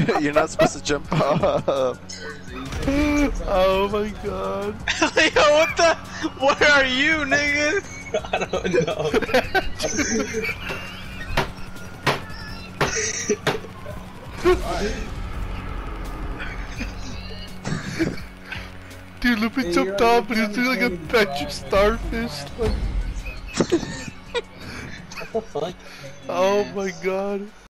you're not supposed to jump up. oh my god. Leo, what the? Where are you, nigga? I don't know. Dude, Lupin hey, jumped off, but he's doing like a Patrick Starfish. Like, What the fuck? oh my god.